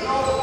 Go!